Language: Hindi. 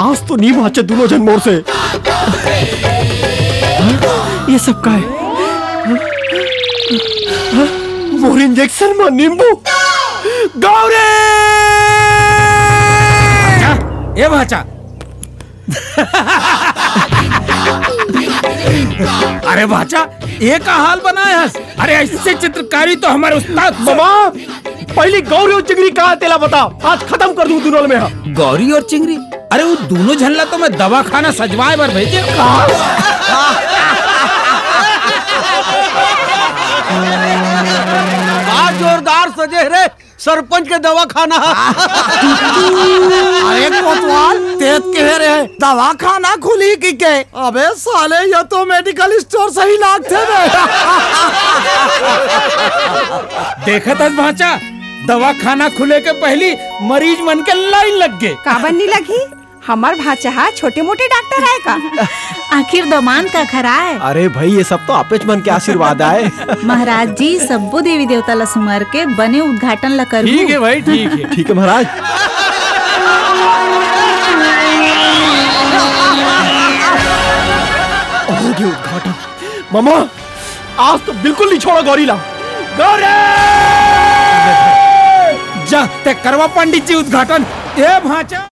आज तो नहीं बाचे दोनों जन मोर से? ये सब का है? मोर इंजेक्शन में नींबू गौरे ये भाचा अरे भाचा ये का हाल बनाया है। अरे ऐसे चित्रकारी तो हमारे उस्ताद मामा पहली गौरी और चिंगरी कहा तेला बता आज खत्म कर दूँ दोनों में। हाँ। गौरी और चिंगरी? अरे वो दोनों झल्ला तो मैं दवा खाना सजवाए पर भेजे। आज जोरदार सजे रे सरपंच के दवा खाना। कोतवाल तेज कह रहे दवा खाना खुली की के? अबे साले ये तो मेडिकल स्टोर सही लागते रे देखा था भाचा? दवा खाना खुले के पहली मरीज़ मन के लाइन लग गए। का बननी लगी? हमार भाचा छोटे मोटे डॉक्टर है का? आखिर दमान का खरा है। अरे भाई ये सब तो आपेच मन के आशीर्वाद आए। महाराज जी सब्बो देवी देवता ला सुमर के बने उद्घाटन ला कर। ठीक है भाई ठीक है। ठीक है महाराज। हो उद्घाटन। मामा, आज तो बिल्कुल नहीं छोड़ा गौरी ला गौरी! जा, ते करवा पंडित जी उद्घाटन। ए भाचा।